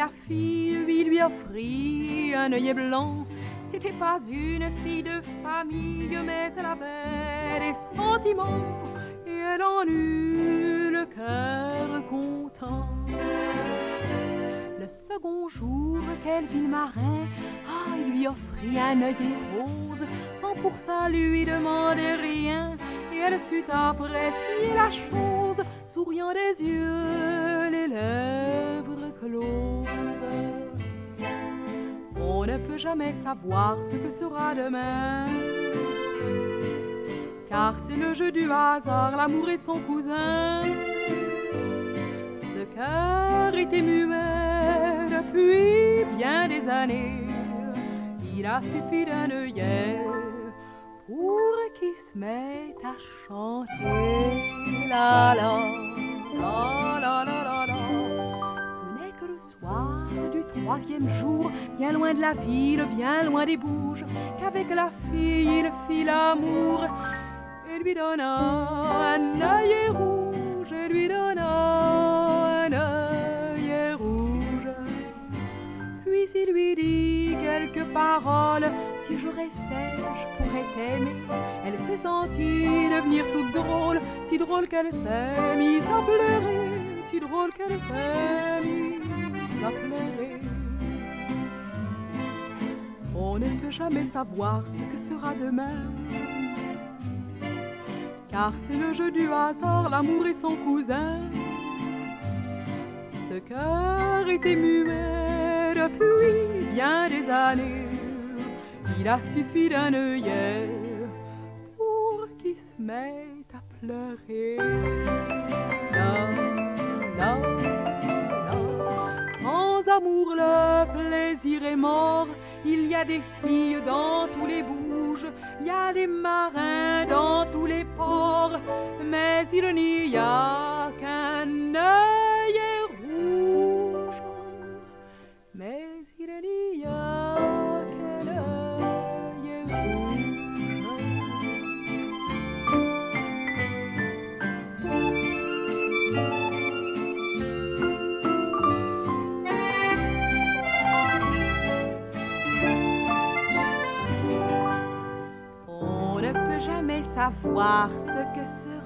la fille lui lui offrit un œillet blanc. C'était pas une fille de famille, mais elle avait des sentiments et elle en eut le cœur content. Le second jour qu'elle vit le marin, ah, il lui offrit un œillet rose, sans pour ça lui demander rien, et elle sut apprécier la chose, souriant des yeux, lèvres closes. On ne peut jamais savoir ce que sera demain. Car c'est le jeu du hasard, l'amour et son cousin. Ce cœur était muet depuis bien des années. Il a suffi d'un œillet pour qu'il se mette à chanter. La la, la troisième jour, bien loin de la ville, bien loin des bouges, qu'avec la fille il fit l'amour et lui donna un œil rouge, et lui donna un œil rouge. Puis il lui dit quelques paroles, si je restais, je pourrais t'aimer. Elle s'est sentie devenir toute drôle, si drôle qu'elle s'est mise à pleurer, si drôle qu'elle s'est mise à pleurer. On ne peut jamais savoir ce que sera demain car c'est le jeu du hasard, l'amour et son cousin. Ce cœur était muet depuis bien des années, il a suffi d'un œillet pour qu'il se mette à pleurer. La, la, la. Sans amour, le plaisir est mort. Il y a des filles dans tous les bouges, il y a des marins dans tous les ports, mais il n'y a qu'un œil rouge. Mais il n'y a savoir ce que sera